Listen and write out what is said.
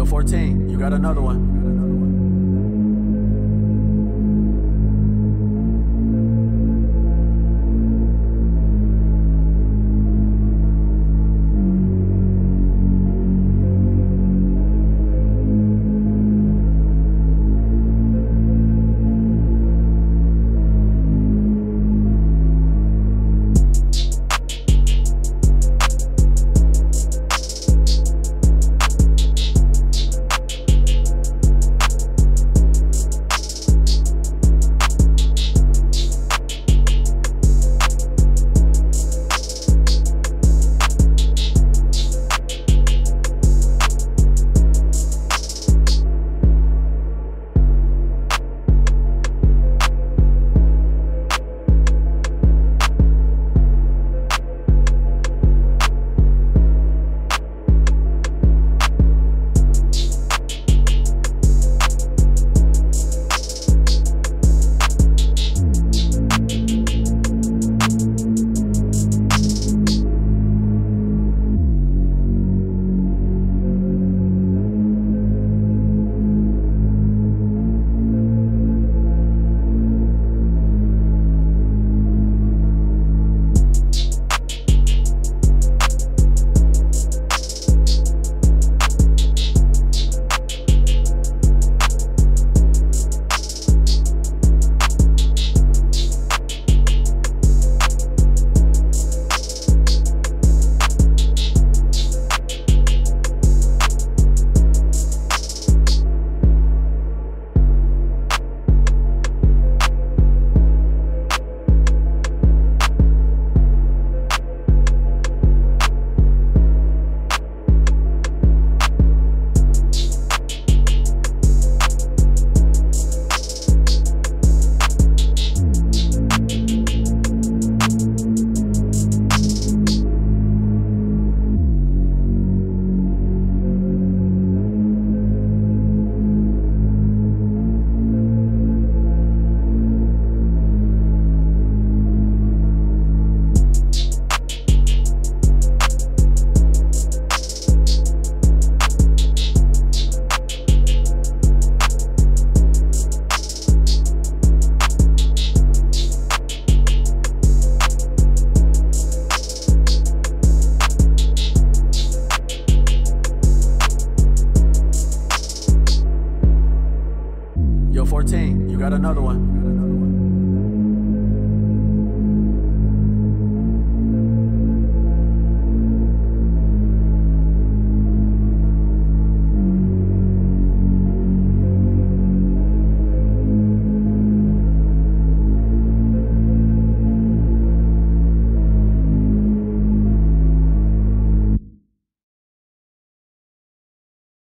Yo, 14, you got another one. 14, you got another one.